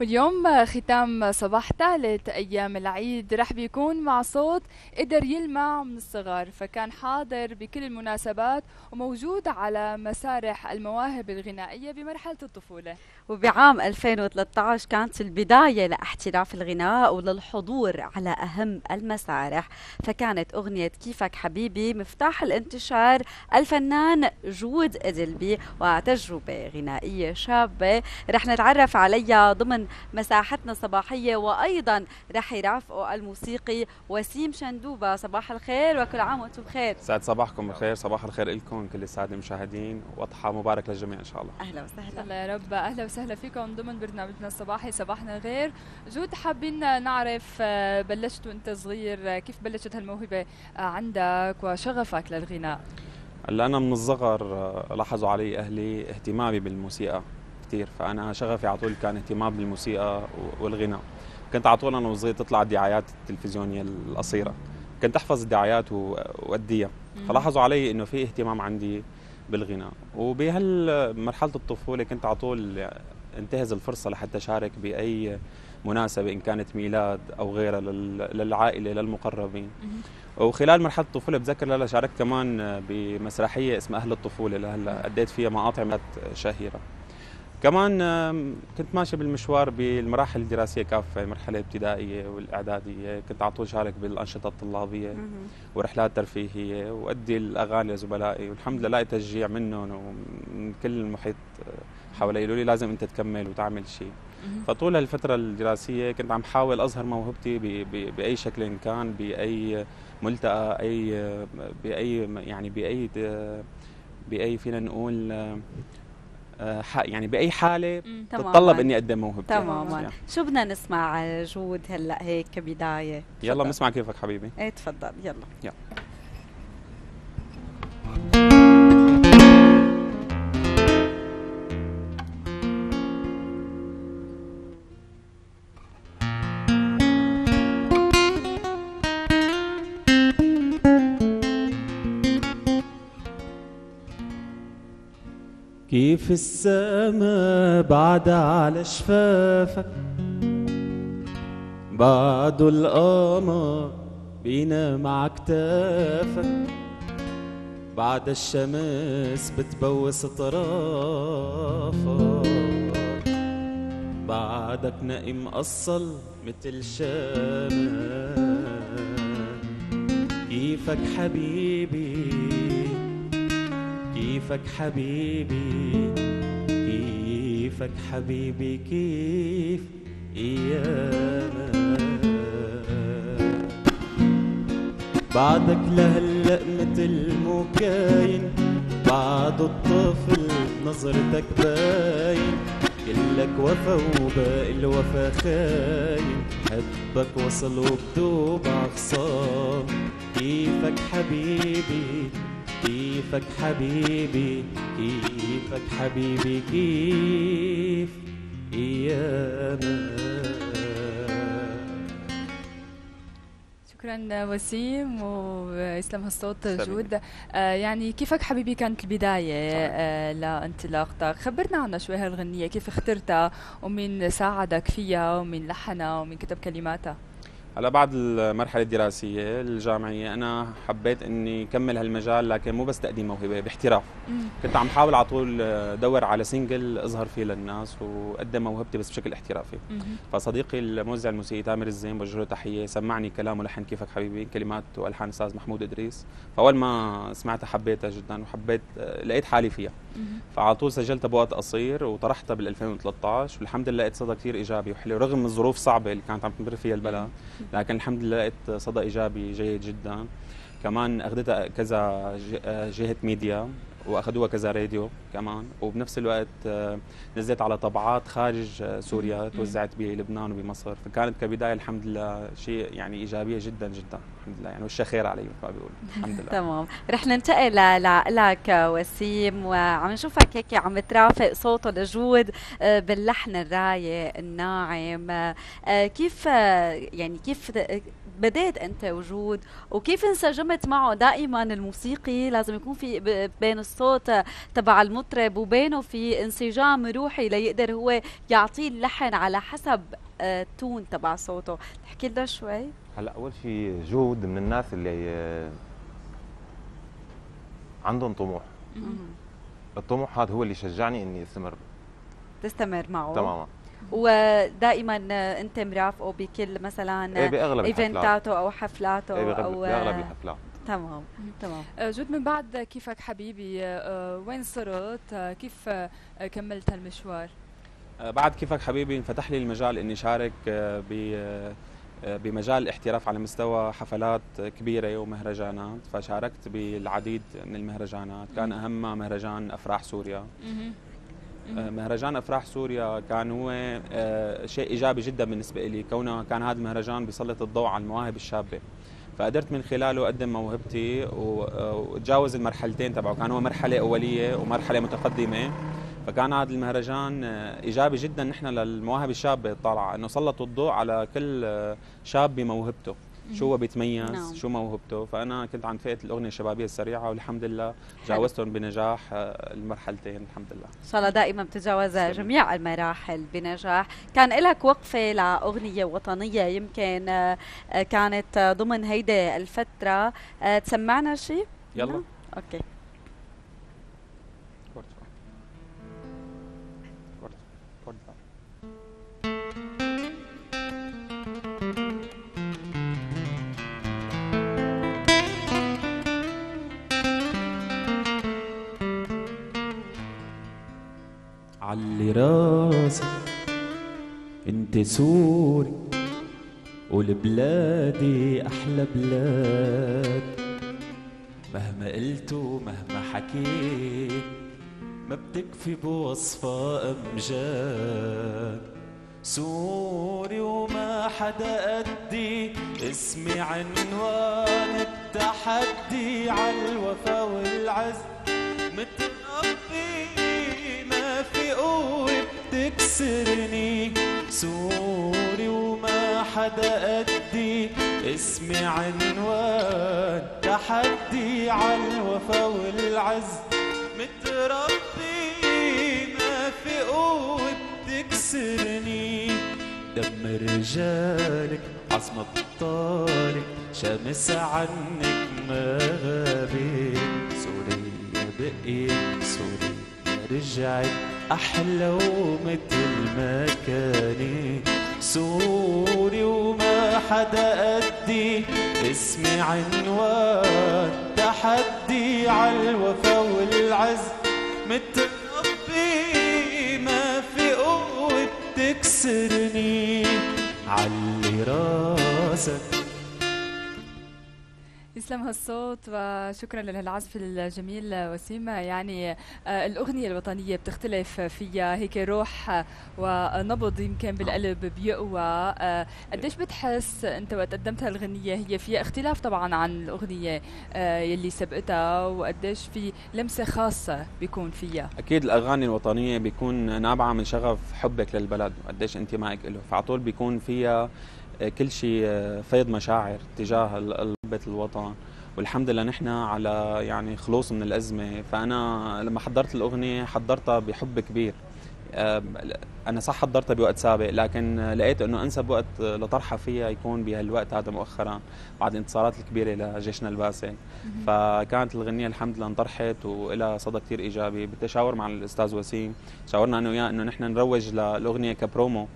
واليوم ختام صباح ثالث أيام العيد. رح بيكون مع صوت قدر يلمع من الصغر فكان حاضر بكل المناسبات وموجود على مسارح المواهب الغنائية بمرحلة الطفولة. وبعام 2013 كانت البداية لاحتراف الغناء وللحضور على أهم المسارح. فكانت أغنية كيفك حبيبي مفتاح الانتشار الفنان جود إدلبي وتجربة غنائية شابة. رح نتعرف عليها ضمن مساحتنا الصباحية وأيضا رح يرافقوا الموسيقي وسيم شندوبة. صباح الخير وكل عام وأنتم بخير. سعد صباحكم بخير. صباح الخير لكم كل السادة المشاهدين. وأضحى مبارك للجميع إن شاء الله. أهلا وسهلا. الله يا رب. أهلا وسهلا. فيكم ضمن برنامجنا الصباحي صباحنا غير. جود حابين نعرف آه، بلشت وانت صغير آه، كيف بلشت هالموهبة آه، عندك وشغفك للغناء؟ هلا أنا من الصغر لاحظوا علي أهلي اهتمامي بالموسيقى كثير فأنا شغفي على طول كان اهتمام بالموسيقى والغناء. كنت على طول أنا وصغير تطلع الدعايات التلفزيونية القصيرة. كنت أحفظ الدعايات وأديها. فلاحظوا علي إنه في اهتمام عندي بالغناء. وبهالمرحلة الطفولة كنت على طول انتهز الفرصة لحتى أشارك بأي مناسبة إن كانت ميلاد أو غيرها للعائلة للمقربين. وخلال مرحلة الطفولة بتذكر لا شاركت كمان بمسرحية اسمها أهل الطفولة لهلا أديت فيها مقاطع شهيرة. كمان كنت ماشي بالمشوار بالمراحل الدراسية كافة المرحله الابتدائيه والإعدادية كنت على طول شارك بالأنشطة الطلابية ورحلات ترفيهية وأدي الأغاني لزملائي والحمد لله لقيت تشجيع منهم ومن كل المحيط حوالي يقولوا لي لازم أنت تكمل وتعمل شيء فطول هالفترة الدراسية كنت عم حاول أظهر موهبتي بأي شكل كان بأي ملتقى أي بأي يعني بأي بأي فينا نقول آه، يعني بأي حالة تتطلب إني أقدم موهبتي. تماما. شو بدنا نسمع جود هلأ هيك كبداية؟ يلا بنسمع كيفك حبيبي. إيه تفضل. يلا. يلا. كيف السما بعد على شفافك بعد القمر بينام على كتافك بعد الشمس بتبوس طرافك بعدك نائم أصل متل شامك كيفك حبيبي؟ كيفك حبيبي؟ كيفك حبيبي؟ كيف؟ ايامك بعدك لهلأ متل مكاين بعد الطفل نظرتك باين. كلك وفا وباقي الوفا خاين. حبك وصل وبدوب عخصام كيفك حبيبي؟ كيفك حبيبي كيفك حبيبي كيف ايامك شكرا وسيم ويسلم هالصوت جود آه يعني كيفك حبيبي كانت البداية؟ آه لانطلاقتك خبرنا عنها شوي هالغنية كيف اخترتها ومين ساعدك فيها ومين لحنها ومين كتب كلماتها؟ هلا بعد المرحلة الدراسية الجامعية أنا حبيت إني كمل هالمجال لكن مو بس تقديم موهبة باحتراف. كنت عم حاول على طول ادور على سنجل أظهر فيه للناس وأقدم موهبتي بس بشكل احترافي. فصديقي الموزع الموسيقي تامر الزين بوجه له تحية سمعني كلام ولحن كيفك حبيبي؟ كلمات وألحان أستاذ محمود إدريس. فأول ما سمعتها حبيتها جدا وحبيت لقيت حالي فيها. فعلى طول سجلتها بوقت قصير وطرحتها بال 2013 والحمد لله لقيت صدى كثير إيجابي وحلو رغم الظروف الصعبه اللي كانت عم تمر فيها البلد. لكن الحمد لله لقيت صدى إيجابي جيد جدا. كمان أخذتها كذا جهة ميديا. وأخذوها كذا راديو كمان. وبنفس الوقت آه، نزلت على طبعات خارج آه، سوريا توزعت بلبنان وبمصر. فكانت كبداية الحمد لله شيء يعني إيجابية جدا جدا. الحمد لله. يعني وش خير علي مثل ما بيقولوا. الحمد لله. تمام. رح ننتقل لك وسيم. وعم نشوفك هيك عم ترافق صوته لجود آه، باللحن الرايق الناعم. كيف يعني كيف بديت أنت وجود وكيف انسجمت معه دائما الموسيقي؟ لازم يكون في بين الصوت تبع المطرب وبينه في انسجام روحي ليقدر هو يعطيه اللحن على حسب التون آه، تبع صوته. تحكي لنا شوي؟ هلأ أول شيء جود من الناس اللي آه، عندهم طموح. الطموح هذا هو اللي شجعني إني أستمر. تستمر معه. تماما. ودائما أنت مرافقه بكل مثلا إيه بأغلب إيفنتاته أو حفلاته إيه أو بأغلب الحفلات. تمام تمام. آه، جود من بعد كيفك حبيبي آه، وين صرت؟ آه، كيف كملت هالمشوار؟ بعد كيفك حبيبي انفتح لي المجال إني شارك ب بمجال الاحتراف على مستوى حفلات كبيرة ومهرجانات فشاركت بالعديد من المهرجانات. كان أهمها مهرجان أفراح سوريا. آه، مهرجان أفراح سوريا كان هو آه، شيء إيجابي جدا بالنسبة لي كونه كان هذا المهرجان بيسلط الضوء على المواهب الشابة. فقدرت من خلاله أقدم موهبتي آه، وتجاوز المرحلتين تبعه. كان هو مرحلة أولية ومرحلة متقدمة. فكان هذا المهرجان إيجابي جدا نحن للمواهب الشابة طالعه إنه سلطوا الضوء على كل شاب بموهبته. شو هو بيتميز نعم. شو موهبته؟ فأنا كنت عن فئة الأغنية الشبابية السريعة والحمد لله تجاوزتهم بنجاح آه، المرحلتين الحمد لله. إن شاء الله دائما بتتجاوز جميع المراحل بنجاح. كان لك وقفة لأغنية وطنية يمكن آه، كانت ضمن هيدي الفترة. آه، تسمعنا شيء يلا. أوكي. علي راسك. انت سوري والبلادي أحلى بلاد. مهما قلت ومهما حكيت ما بتكفي بوصفة أمجاد. سوري وما حدا قدي اسمي عنوان التحدي عالوفا والعز. في قوة بتكسرني سوري وما حدا قدي اسمي عنوان تحدي عالوفا والعز. متربي ما في قوة بتكسرني دم رجالك عصمة بطالك شمس عنك ما غابت سوريا بقيت سوريا رجعت أحلى ومثل ما كانت سوري وما حدا قدي اسمي عنوان. تحدي عالوفا والعز. متربي ما في قوة تكسرني. علي راسك. يسلم هالصوت وشكرا لهالعزف الجميل وسيم. يعني آه، الأغنية الوطنية بتختلف فيها. هيك روح ونبض يمكن بالقلب بيقوى. آه، قديش بتحس أنت وقت قدمت هالغنية هي فيها اختلاف طبعا عن الأغنية آه، يلي سبقتها وقديش في لمسة خاصة بيكون فيها. أكيد الأغاني الوطنية بيكون نابعة من شغف حبك للبلد وقديش انتمائك له فعطول بيكون فيها كل شيء آه، فيض مشاعر تجاه ربة الوطن. والحمد لله نحن على يعني خلوص من الأزمة. فأنا لما حضرت الأغنية حضرتها بحب كبير. أنا صح حضرتها بوقت سابق لكن لقيت أنه أنسب وقت لطرحها فيها يكون بهالوقت هذا مؤخرا بعد الانتصارات الكبيرة لجيشنا الباسل فكانت الغنية الحمد لله انطرحت وإلها صدى كثير إيجابي. بالتشاور مع الأستاذ وسيم. شاورنا أنه وياه أنه نحن نروج للأغنية كبرومو.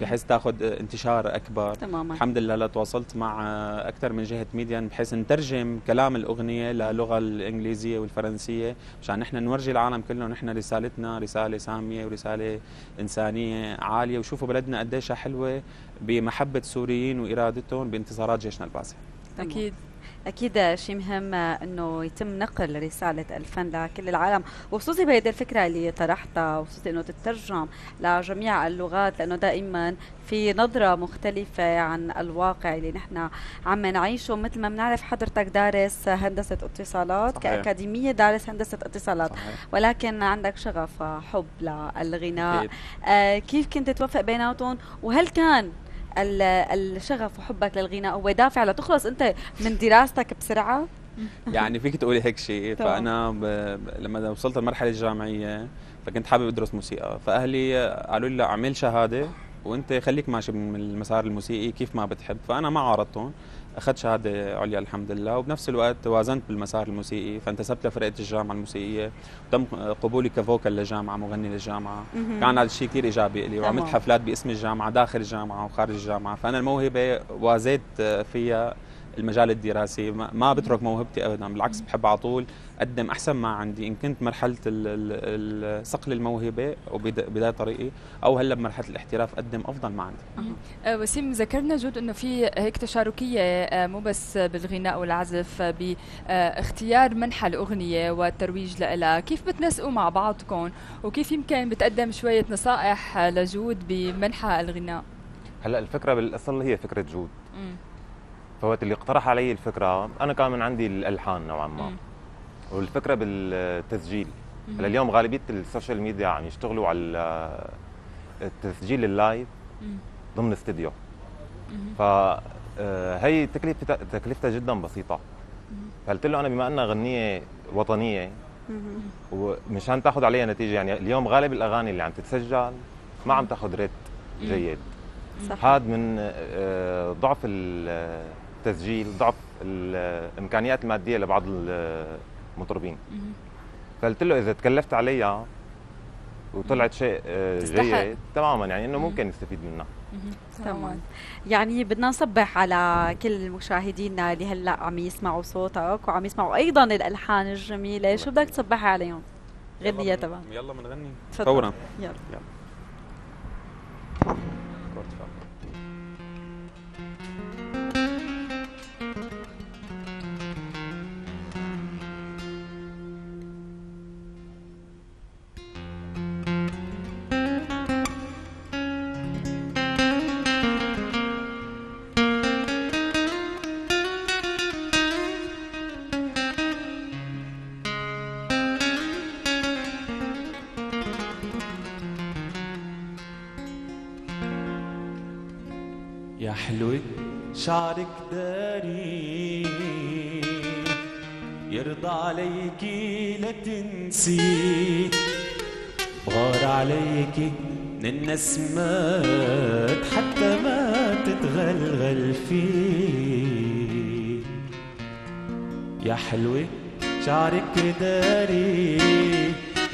بحيث تاخذ انتشار أكبر. تماما. الحمد لله تواصلت مع أكثر من جهة ميديا بحيث نترجم كلام الأغنية للغة الإنجليزية والفرنسية مشان نحن نورجي العالم كله نحن رسالتنا رسالة سامية ورسالة إنسانية عالية. وشوفوا بلدنا قديش حلوة بمحبة السوريين وإرادتهم بانتصارات جيشنا الباسل أكيد. أكيد شيء مهم إنه يتم نقل رسالة الفن لكل العالم وخصوصي بهيدي الفكرة اللي طرحتها وخصوصي إنه تترجم لجميع اللغات لأنه دائما في نظرة مختلفة عن الواقع اللي نحن عم نعيشه مثل ما بنعرف حضرتك دارس هندسة اتصالات صحيح. كأكاديمية دارس هندسة اتصالات صحيح. ولكن عندك شغف وحب للغناء آه كيف كنت توفق بيناتهم وهل كان الشغف وحبك للغناء هو دافع لتخلص انت من دراستك بسرعة؟ يعني فيك تقولي هيك شيء. فأنا ب... ب- لما وصلت المرحلة الجامعية فكنت حابب أدرس موسيقى. فأهلي قالوا لي لا اعمل شهادة وأنت خليك ماشي من المسار الموسيقي كيف ما بتحب. فأنا ما عارضتهم. أخذت شهادة عليا الحمد لله وبنفس الوقت وازنت بالمسار الموسيقي فانتسبت لفرقة الجامعة الموسيقية وتم قبولي كفوكال للجامعة مغني للجامعة. كان هذا الشيء كثير إيجابي لي وعملت. حفلات باسم الجامعة داخل الجامعة وخارج الجامعة. فأنا الموهبة وازيت فيها المجال الدراسي ما ما بترك موهبتي ابدا بالعكس بحب على طول أقدم أحسن ما عندي. إن كنت مرحلة ال- ال- ال- صقل الموهبة وبدايه طريقي أو هلأ بمرحلة الاحتراف أقدم أفضل ما عندي. آه، وسيم ذكرنا جود إنه في هيك تشاركية آه، مو بس بالغناء والعزف آه، باختيار منحى الاغنيه والترويج لها كيف بتنسقوا مع بعضكم وكيف يمكن بتقدم شوية نصائح لجود بمنحى الغناء؟ هلأ الفكرة بالاصل هي فكرة جود. مم. فوقت اللي اقترح علي الفكرة أنا كان من عندي الألحان نوعا ما. والفكرة بالتسجيل. هلا اليوم غالبية ال social media عم يشتغلوا على ال- التسجيل ال live. ضمن استديو. فهي تكلفتها تكلفتها جدا بسيطة. فقلت له أنا بما أنها غنية وطنية ومشان تاخذ عليها نتيجة يعني اليوم غالب الأغاني اللي عم تتسجل ما عم تاخذ rate جيد. صح. هذا من آه، ضعف التسجيل ضعف الإمكانيات المادية لبعض المطربين. فقلت له إذا تكلفت عليها وطلعت شيء آه،. جيد تماما يعني إنه مم. ممكن نستفيد منها. تمام. يعني بدنا نصبح على كل مشاهدينا اللي هلأ عم يسمعوا صوتك وعم يسمعوا أيضا الألحان الجميلة. شو بدك تصبحي عليهم؟ غنية تبع يلا بنغني. فورا. يلا. كورت حلوة شعرك داري. يرضى عليكي لا تنسي. بغار عليكي من النسمات حتى ما تتغلغل فيه. يا حلوة شعرك داري.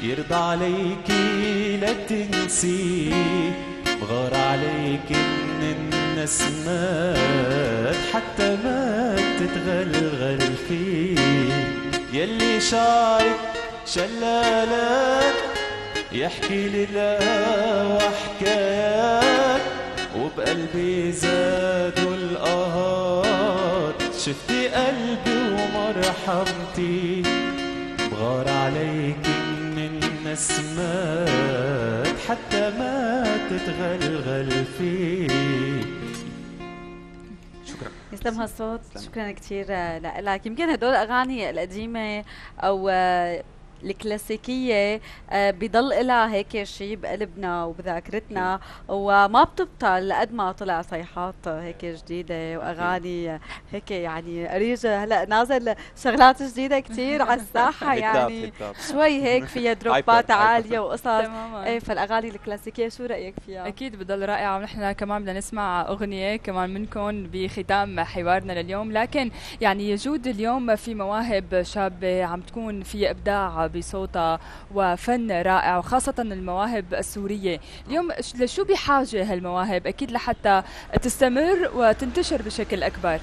يرضى عليكي لا تنسي. بغار عليكي من النسمات حتى ما تتغلغل فيه. يلي شعرك شلالات يحكي لي الهوى حكايات وبقلبي زادوا القهات شفتي قلبي ومرحمتي بغار عليك من النسمات حتى ما تتغلغل فيه. يسلم هالصوت. شكرا كثير لك. يمكن هدول الاغاني القديمة أو آه، الكلاسيكية آه، بضل لها هيك شيء بقلبنا وبذاكرتنا وما بتبطل قد ما طلع صيحات هيك جديدة وأغاني هيك يعني اريج هلأ نازل شغلات جديدة كثير على الساحة يعني. شوي هيك فيها دروبات عالية. وقصص. إيه فالأغاني الكلاسيكية شو رأيك فيها؟ أكيد بضل رائعة. ونحن كمان بدنا نسمع أغنية كمان منكم بختام حوارنا لليوم. لكن يعني يجود اليوم في مواهب شابة عم تكون في إبداع بصوتها وفن رائع وخاصة المواهب السورية. اليوم لشو بحاجة هالمواهب؟ أكيد لحتى تستمر وتنتشر بشكل أكبر.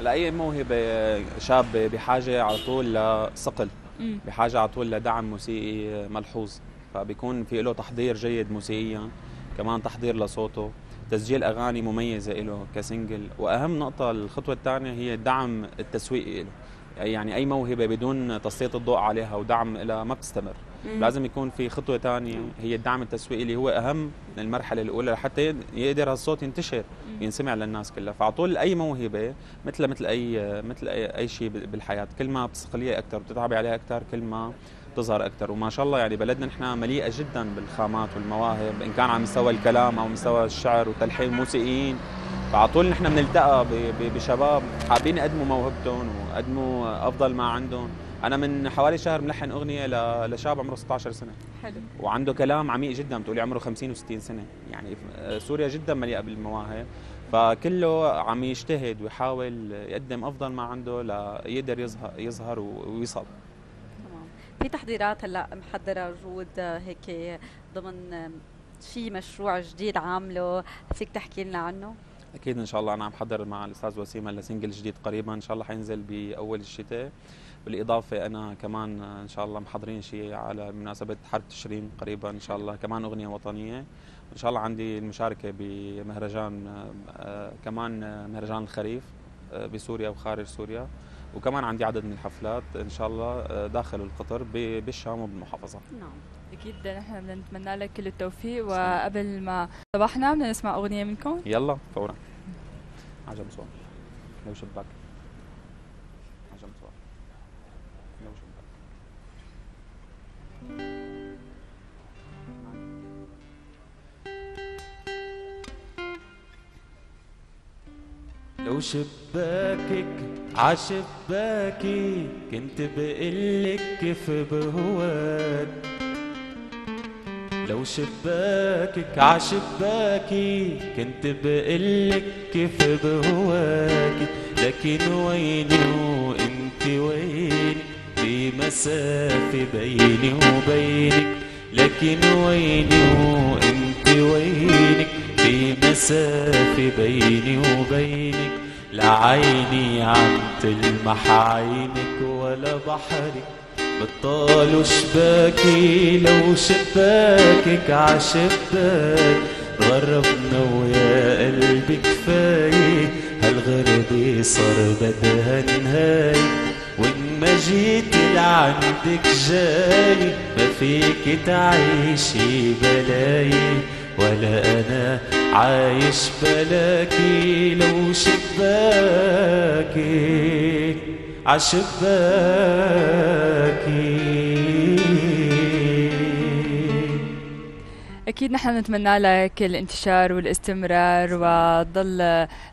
هلا أي موهبة شابه بحاجة على طول لصقل. بحاجة على طول لدعم موسيقي ملحوظ. فبيكون في له تحضير جيد موسيقيا كمان تحضير لصوته تسجيل أغاني مميزة له كسنجل. وأهم نقطة الخطوة الثانية هي الدعم التسويقي له يعني أي موهبة بدون تسليط الضوء عليها ودعم لها ما بتستمر. مم. لازم يكون في خطوة ثانية هي الدعم التسويقي اللي هو أهم من المرحلة الأولى لحتى يقدر هالصوت ينتشر ينسمع للناس كلها. فعلى طول أي موهبة مثل مثل اي مثل اي, أي شيء بالحياة كل ما بتستقليها أكثر بتتعبي عليها أكثر كل ما تظهر أكثر وما شاء الله يعني بلدنا نحن مليئة جدا بالخامات والمواهب إن كان على مستوى الكلام أو مستوى الشعر وتلحين موسيقيين فعلى طول نحن بنلتقى بشباب حابين يقدموا موهبتهم ويقدموا أفضل ما عندهم. أنا من حوالي شهر ملحن أغنية لشاب عمره 16 سنة. حلو. وعنده كلام عميق جدا بتقولي عمره 50 و60 سنة. يعني سوريا جدا مليئة بالمواهب. فكله عم يجتهد ويحاول يقدم أفضل ما عنده ليقدر يظهر يظهر ويوصل تمام. في تحضيرات هلأ محضرة جود هيك ضمن في مشروع جديد عامله فيك تحكي لنا عنه؟ أكيد إن شاء الله أنا عم بحضر مع الأستاذ وسيم لسنجل جديد قريبا. إن شاء الله حينزل بأول الشتاء. بالإضافة أنا كمان إن شاء الله محضرين شيء على مناسبة حرب تشرين قريبا إن شاء الله. كمان أغنية وطنية. إن شاء الله عندي المشاركة بمهرجان آه، كمان مهرجان الخريف آه، بسوريا وخارج سوريا. وكمان عندي عدد من الحفلات إن شاء الله آه، داخل القطر بالشام وبالمحافظة. نعم. أكيد نحن بدنا نتمنى لك كل التوفيق وقبل ما صباحنا بدنا نسمع أغنية منكم. يلا فورا. عجب صوت. لو شباك. عجب صوت. لو شباك. لو شباكك عشباكي كنت بقلك كيف بهواك لو شباكك عشباكي كنت بقلك كيف بهواكي لكن ويني وانت ويني؟ في مسافة بيني وبينك لكن ويني وانت وينك؟ في مسافة بيني وبينك لا عيني عم تلمح عينك ولا بحرك. بطال شباكي لو شباكك عشباك غربنا ويا قلبي كفاية. هالغربة صار بدها نهاية وإن ما جيت لعندك جاي ما فيك تعيشي بلاي ولا أنا عايش بلاكي لو شباكك عشباكي أكيد نحن نتمنى لك الانتشار والاستمرار وتضل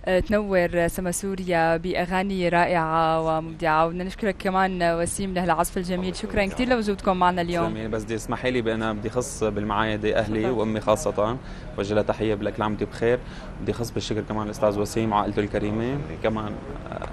آه، تنور سما سوريا بأغاني رائعة ومبدعه وبدنا نشكرك كمان وسيم لهالعزف الجميل. شكرا كثير لوجودكم معنا اليوم. تسلمي بس بدي اسمحي لي بأنا بدي خص بالمعايدة أهلي وأمي خاصة. وجه لها تحية بقول لك عمتي بخير. بدي خص بالشكر كمان الأستاذ وسيم وعائلته الكريمة كمان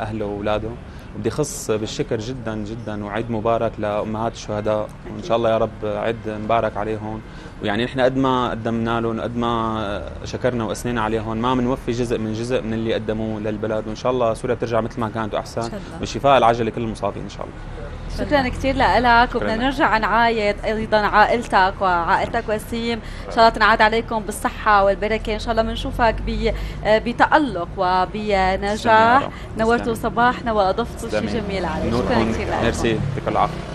أهله وأولاده. بدي خص بالشكر جدا جدا وعيد مبارك لأمهات الشهداء. وإن شاء الله يا رب عيد مبارك عليهم. ويعني نحن قد ما قدمنا لهم قد ما شكرنا وأثنينا عليهم ما بنوفي جزء من جزء من اللي قدموه للبلد. وإن شاء الله سوريا ترجع مثل ما كانت وأحسن. بالشفاء العاجل لكل المصابين إن شاء الله. شكرا كثير لك وبدنا. نرجع نعايد أيضا عائلتك وعائلتك وسيم. إن شاء الله تنعاد عليكم بالصحة والبركة. إن شاء الله بنشوفك ب- بتألق وبنجاح. نورتوا. صباحنا واضفتوا شيء. جميل عليه شكرا كثير لك ميرسي. يعطيكم العافية.